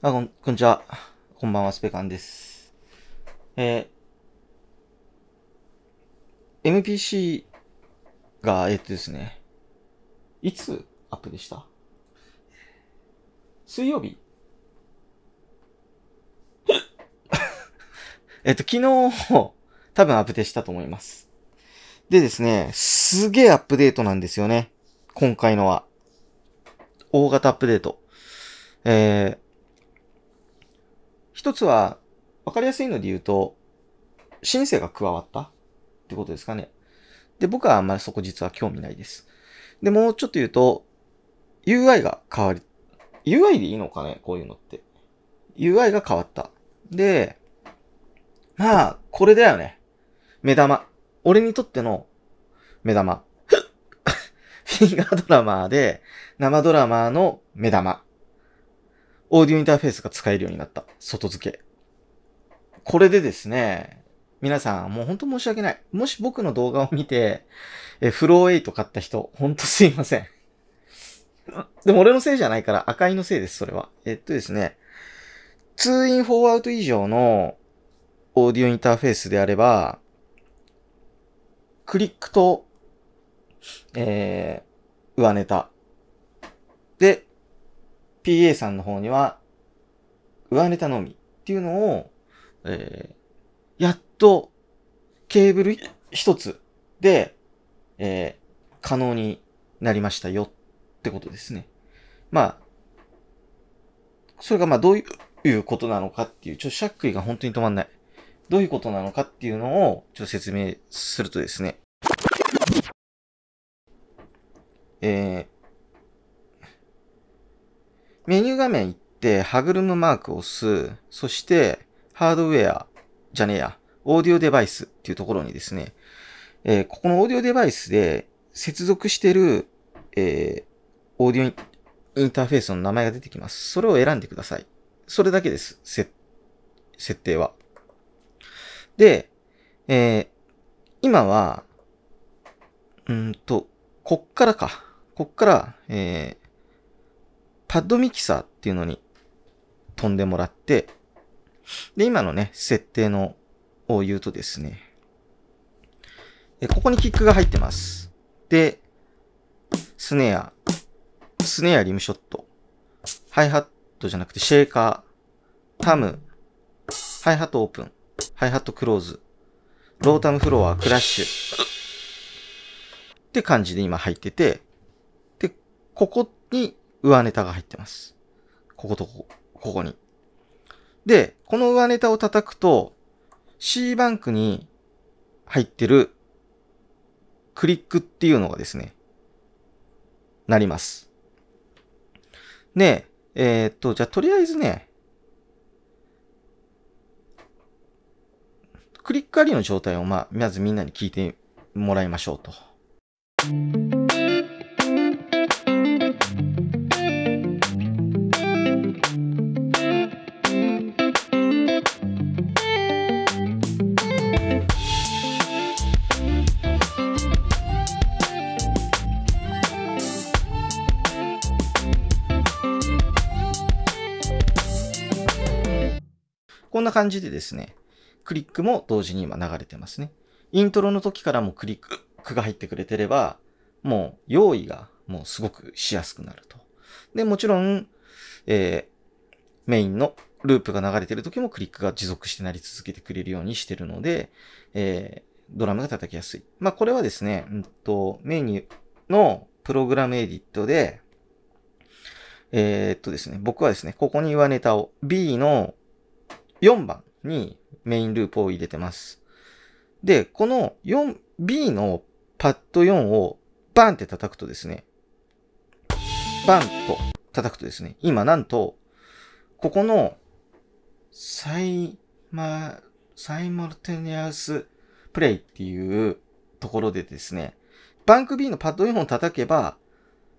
あ、こん、こんにちは。こんばんは、スペカンです。えー MPC が、えっとですね、いつアップでした？水曜日？えっと、昨日、多分アップデしたと思います。でですね、すげえアップデートなんですよね。今回のは。大型アップデート。えー、一つは、わかりやすいので言うと、シンセが加わったってことですかね。で、僕はあんまりそこ実は興味ないです。で、もうちょっと言うと、UI が変わり、UI でいいのかねこういうのって。UI が変わった。で、まあ、これだよね。目玉。俺にとっての目玉。フィンガードラマーで、生ドラマーの目玉。オーディオインターフェースが使えるようになった。外付け。これでですね、皆さん、もう本当申し訳ない。もし僕の動画を見て、え、フロー8買った人、本当すいません。でも俺のせいじゃないから赤いのせいです、それは。えっとですね、2 in 4アウト以上のオーディオインターフェースであれば、クリックと、えー、上ネタ。で、PA さんの方には、上ネタのみっていうのを、えー、やっと、ケーブル一つで、えー、可能になりましたよってことですね。まあ、それがまあどういうことなのかっていう、ちょっとしゃっくりが本当に止まんない。どういうことなのかっていうのを、ちょっと説明するとですね。えー、メニュー画面行って、ハグルムマークを押す。そして、ハードウェア、じゃねえや、オーディオデバイスっていうところにですね、えーここのオーディオデバイスで接続してる、えーオーディオインターフェースの名前が出てきます。それを選んでください。それだけです。せ設定は。で、えー今は、うんと、こっからか。こっから、えーパッドミキサーっていうのに飛んでもらって、で、今のね、設定のを言うとですね、ここにキックが入ってます。で、スネア、スネアリムショット、ハイハットじゃなくてシェーカー、タム、ハイハットオープン、ハイハットクローズ、ロータムフロア、クラッシュ、って感じで今入ってて、で、ここに上ネタが入ってます。こことここ、ここに。で、この上ネタを叩くと、C バンクに入ってるクリックっていうのがですね、なります。で、えーっと、じゃあとりあえずね、クリックありの状態をまあ、まずみんなに聞いてもらいましょうと。感じでですね、クリックも同時に今流れてますね。イントロの時からもクリックが入ってくれてれば、もう用意がもうすごくしやすくなると。で、もちろん、えーメインのループが流れてる時もクリックが持続してなり続けてくれるようにしてるので、えードラムが叩きやすい。まあ、これはですね、うんと、メニューのプログラムエディットで、えーっとですね、僕はですね、ここに上ネタを B の4番にメインループを入れてます。で、この4、B のパッド4をバンって叩くとですね、バンと叩くとですね、今なんと、ここのサイマ、サイモルテニアスプレイっていうところでですね、バンク B のパッド4を叩けば、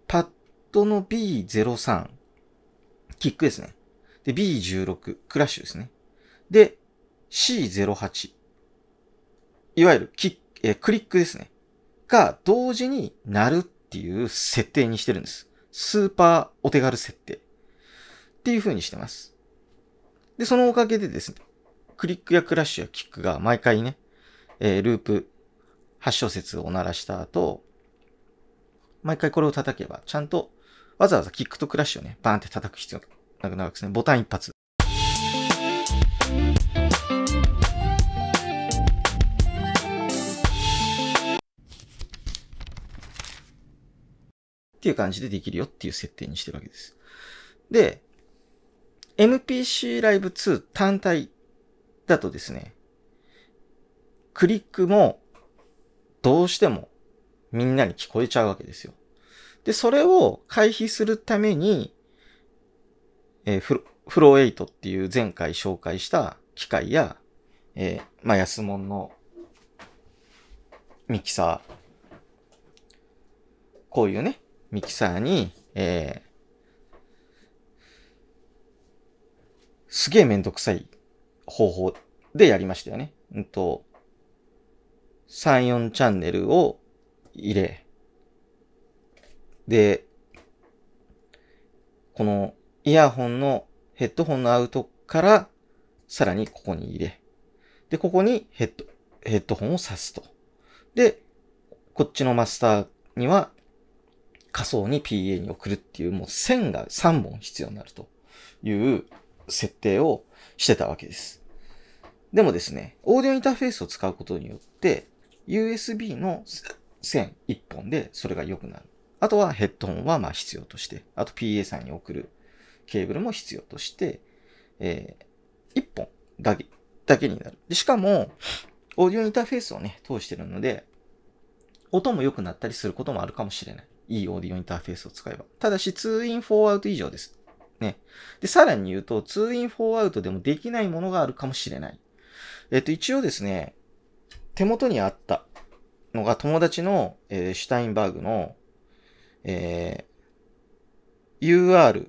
パッドの B03、キックですね。で、B16、クラッシュですね。で、C08。いわゆるキッ、えクリックですね。が同時になるっていう設定にしてるんです。スーパーお手軽設定。っていう風にしてます。で、そのおかげでですね、クリックやクラッシュやキックが毎回ね、えー、ループ8小節を鳴らした後、毎回これを叩けば、ちゃんとわざわざキックとクラッシュをね、バーンって叩く必要なくなるわけですね。ボタン一発。っていう感じでできるよっていう設定にしてるわけです。で、MPC Live 2単体だとですね、クリックもどうしてもみんなに聞こえちゃうわけですよ。で、それを回避するために、えー、フロフロー8っていう前回紹介した機械や、えー、まあ、安物のミキサー、こういうね、ミキサーに、えー、すげえめんどくさい方法でやりましたよね。うんと、3、4チャンネルを入れ、で、このイヤホンのヘッドホンのアウトからさらにここに入れ、で、ここにヘッド、ヘッドホンを挿すと。で、こっちのマスターには仮想に PA に送るっていうもう線が3本必要になるという設定をしてたわけです。でもですね、オーディオインターフェースを使うことによって、USB の線1本でそれが良くなる。あとはヘッドホンはまあ必要として、あと PA さんに送るケーブルも必要として、えー、1本だけ、だけになる。でしかも、オーディオインターフェースをね、通してるので、音も良くなったりすることもあるかもしれない。いいオーディオインターフェースを使えば。ただし、2 in 4 out 以上です。ね。で、さらに言うと、2 in 4 out でもできないものがあるかもしれない。えっと、一応ですね、手元にあったのが友達の、えー、シュタインバーグの、えー、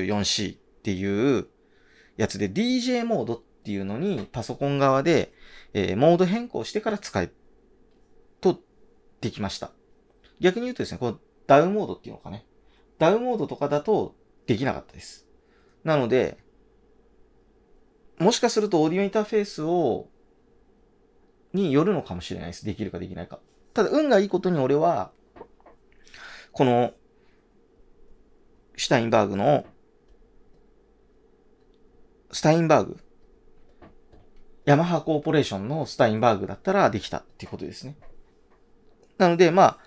UR24C っていうやつで DJ モードっていうのにパソコン側で、えー、モード変更してから使え、とできました。逆に言うとですね、このダウンモードっていうのかね。ダウンモードとかだとできなかったです。なので、もしかするとオーディオインターフェースを、によるのかもしれないです。できるかできないか。ただ、運がいいことに俺は、この、シュタインバーグの、スタインバーグ、ヤマハコーポレーションのスタインバーグだったらできたっていうことですね。なので、まあ、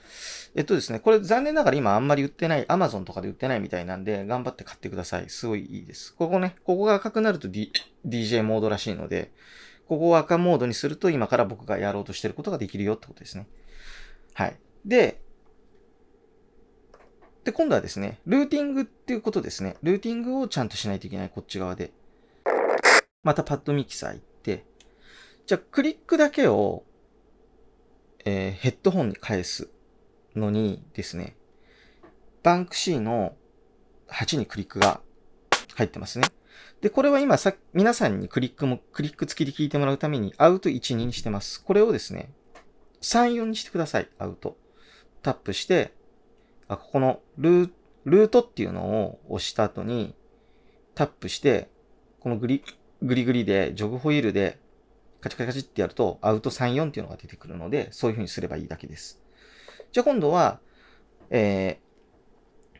えっとですね、これ残念ながら今あんまり売ってない、Amazon とかで売ってないみたいなんで、頑張って買ってください。すごいいいです。ここね、ここが赤くなると、D、j モードらしいので、ここを赤モードにすると今から僕がやろうとしてることができるよってことですね。はい。で、で、今度はですね、ルーティングっていうことですね。ルーティングをちゃんとしないといけない、こっち側で。またパッドミキサー行って、じゃあクリックだけを、えー、ヘッドホンに返すのにですね、バンクシーの8にクリックが入ってますね。で、これは今さ、皆さんにクリックも、クリック付きで聞いてもらうためにアウト1、2にしてます。これをですね、3、4にしてください。アウト。タップして、あ、ここのルー、ルートっていうのを押した後に、タップして、このグリ、グリグリで、ジョグホイールで、カチカチカチってやると、アウト3、4っていうのが出てくるので、そういう風にすればいいだけです。じゃあ今度は、えー、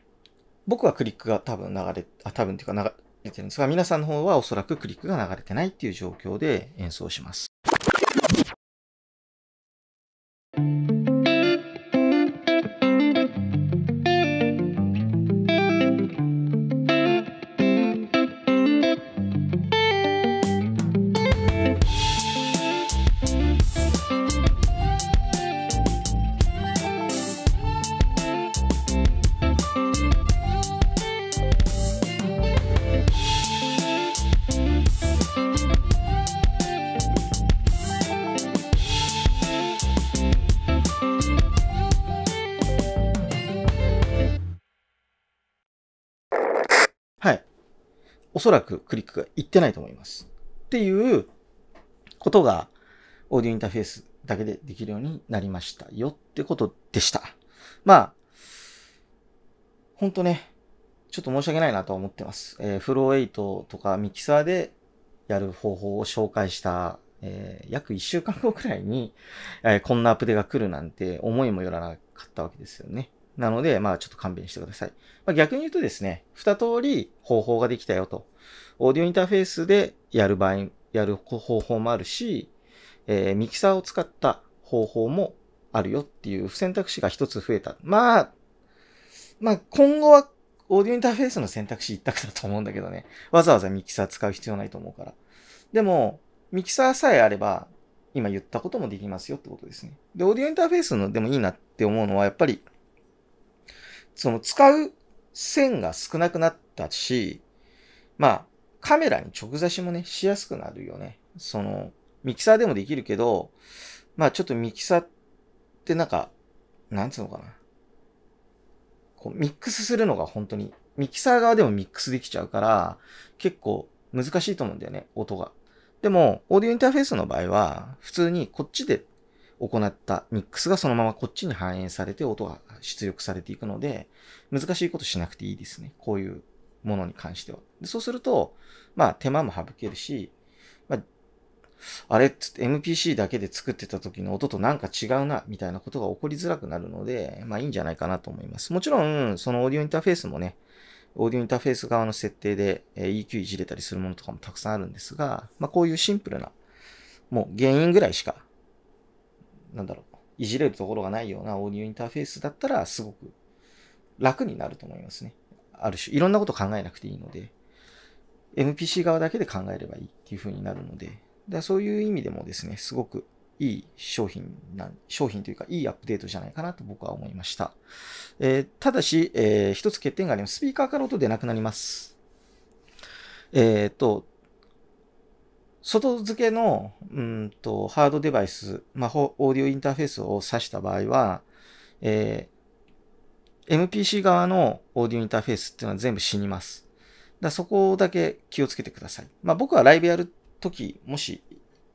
僕はクリックが多分流れ、あ、多分っていうか流れてるんですが、皆さんの方はおそらくクリックが流れてないっていう状況で演奏します。おそらくクリックがいってないと思います。っていうことが、オーディオインターフェースだけでできるようになりましたよってことでした。まあ、ほんとね、ちょっと申し訳ないなと思ってます。えー、フロー8とかミキサーでやる方法を紹介した、えー、約1週間後くらいに、えー、こんなアプデが来るなんて思いもよらなかったわけですよね。なので、まあちょっと勘弁してください。まあ、逆に言うとですね、二通り方法ができたよと。オーディオインターフェースでやる場合、やる方法もあるし、えー、ミキサーを使った方法もあるよっていう選択肢が一つ増えた。まあ、まあ今後はオーディオインターフェースの選択肢一択だと思うんだけどね。わざわざミキサー使う必要ないと思うから。でも、ミキサーさえあれば、今言ったこともできますよってことですね。で、オーディオインターフェースのでもいいなって思うのは、やっぱり、その使う線が少なくなったし、まあ、カメラに直差しもね、しやすくなるよね。その、ミキサーでもできるけど、まあちょっとミキサーってなんか、なんつうのかな。こうミックスするのが本当に、ミキサー側でもミックスできちゃうから、結構難しいと思うんだよね、音が。でも、オーディオインターフェースの場合は、普通にこっちで行ったミックスがそのままこっちに反映されて音が出力されていくので、難しいことしなくていいですね。こういうものに関しては。でそうすると、まあ手間も省けるし、まあ、あれっつって MPC だけで作ってた時の音となんか違うな、みたいなことが起こりづらくなるので、まあいいんじゃないかなと思います。もちろん、そのオーディオインターフェースもね、オーディオインターフェース側の設定で EQ いじれたりするものとかもたくさんあるんですが、まあこういうシンプルな、もう原因ぐらいしか、なんだろう、いじれるところがないようなオーディオインターフェースだったらすごく楽になると思いますね。ある種、いろんなこと考えなくていいので、MPC 側だけで考えればいいっていう風になるので、でそういう意味でもですね、すごくいい商品な、商品というか、いいアップデートじゃないかなと僕は思いました。えー、ただし、えー、一つ欠点があります。スピーカーから音出なくなります。えっ、と、外付けの、うんと、ハードデバイス、まあ、オーディオインターフェースを指した場合は、えー、MPC 側のオーディオインターフェースっていうのは全部死にます。だそこだけ気をつけてください。まあ、僕はライブやるとき、もし、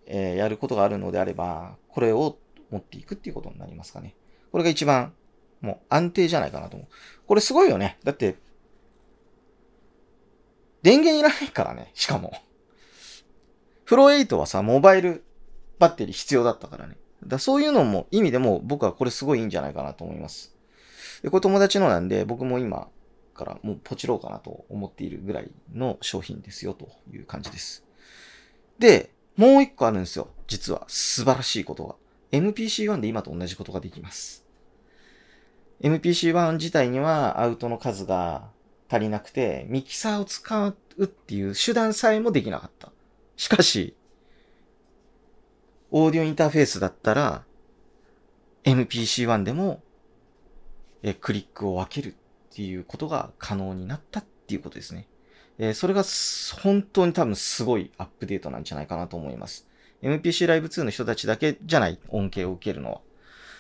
えー、やることがあるのであれば、これを持っていくっていうことになりますかね。これが一番、もう安定じゃないかなと思う。これすごいよね。だって、電源いらないからね、しかも。フロー8はさ、モバイルバッテリー必要だったからね。だそういうのも意味でも僕はこれすごいいいんじゃないかなと思います。で、これ友達のなんで僕も今からもうポチろうかなと思っているぐらいの商品ですよという感じです。で、もう一個あるんですよ。実は素晴らしいことが。MPC-1 で今と同じことができます。MPC-1 自体にはアウトの数が足りなくて、ミキサーを使うっていう手段さえもできなかった。しかし、オーディオインターフェースだったら、MPC-1 でも、え、クリックを分けるっていうことが可能になったっていうことですね。えそれが本当に多分すごいアップデートなんじゃないかなと思います。MPC Live 2の人たちだけじゃない恩恵を受けるのは。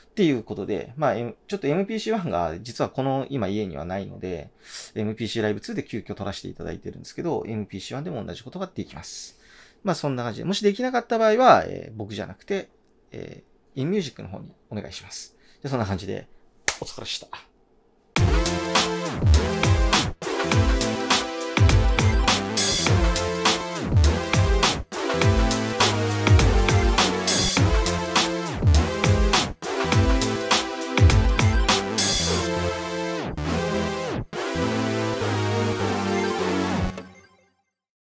っていうことで、まあ、ちょっと MPC1 が実はこの今家にはないので、MPC Live 2で急遽取らせていただいてるんですけど、MPC1 でも同じことができます。まあそんな感じで、もしできなかった場合は、えー、僕じゃなくて、えー、InMusic の方にお願いします。で、そんな感じで、お疲れした。